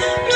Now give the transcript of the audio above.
Yeah.